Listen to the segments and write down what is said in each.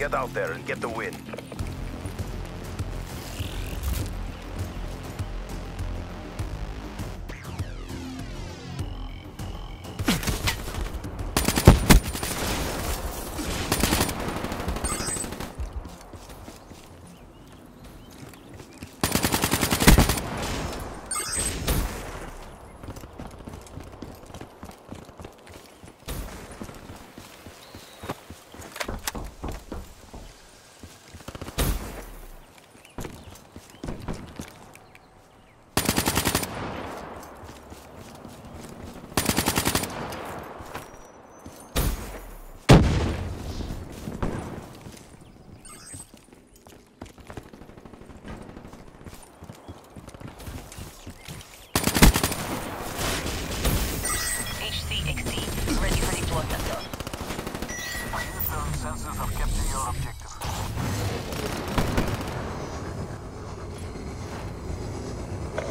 Get out there and get the win.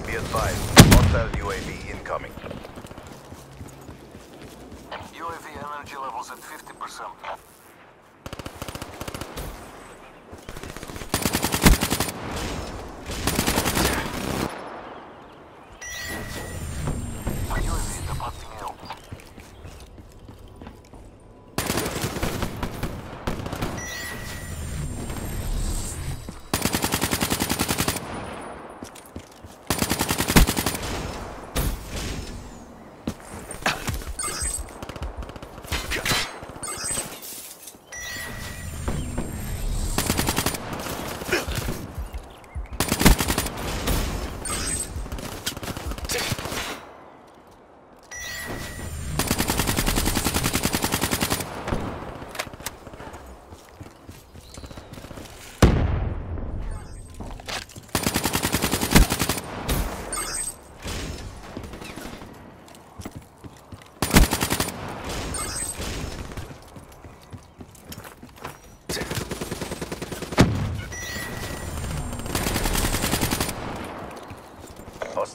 Be advised, hostile UAV incoming. UAV energy levels at 50%.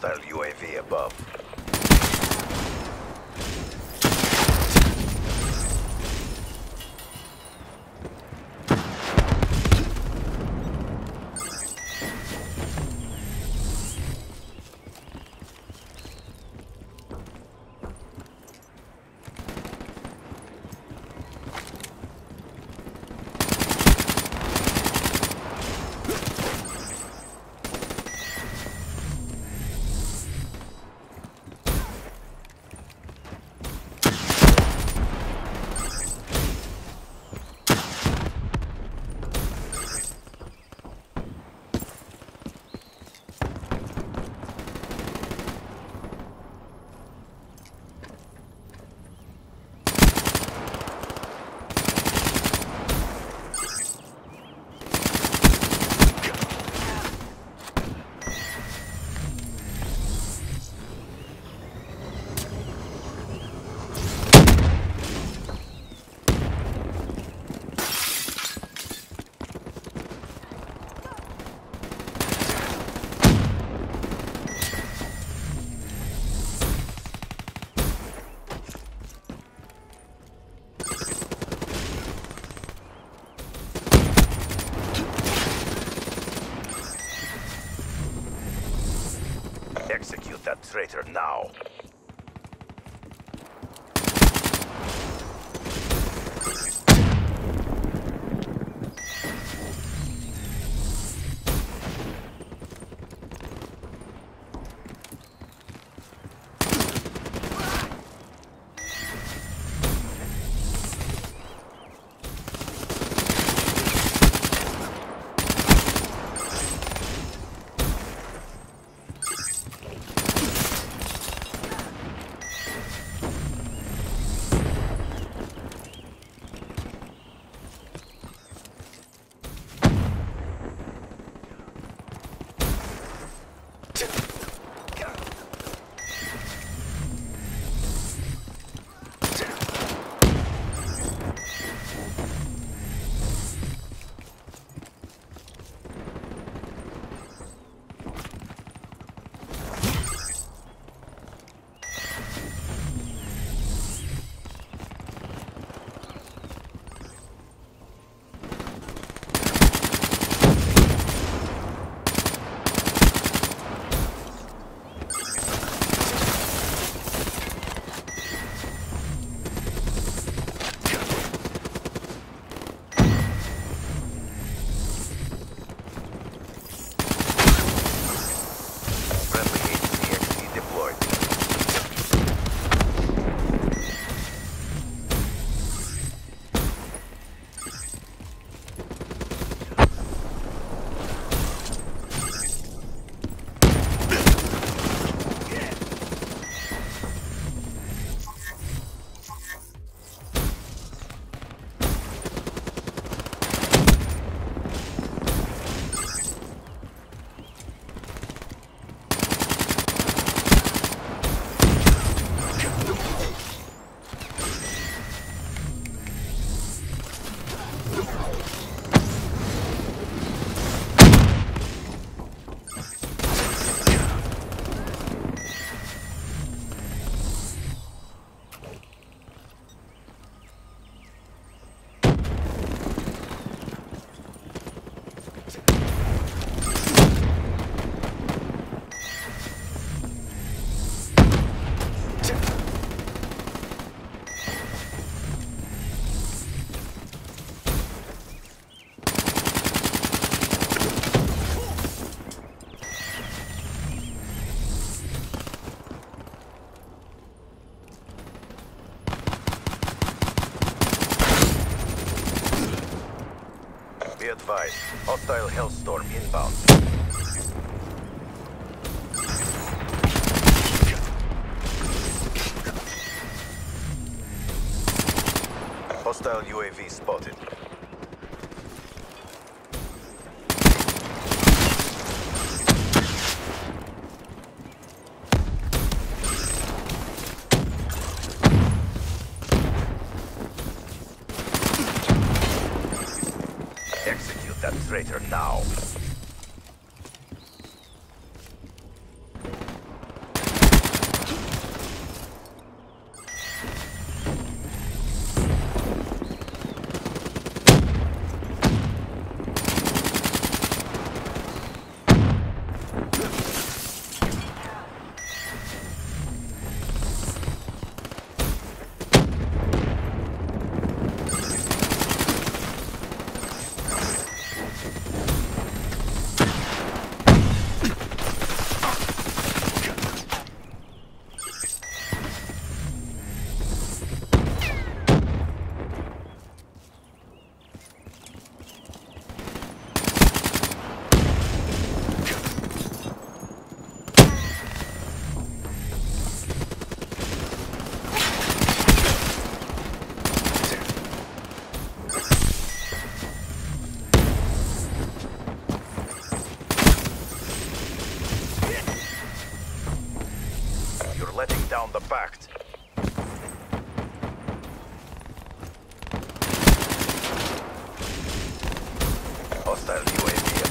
Hostile UAV above. That advised, hostile hellstorm inbound. Hostile UAV spotted. Now.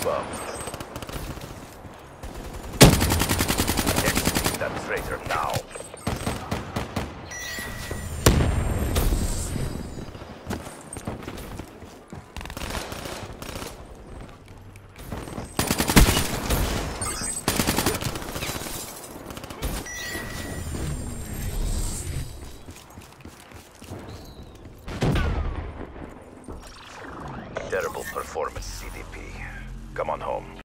Above. Execute that traitor now.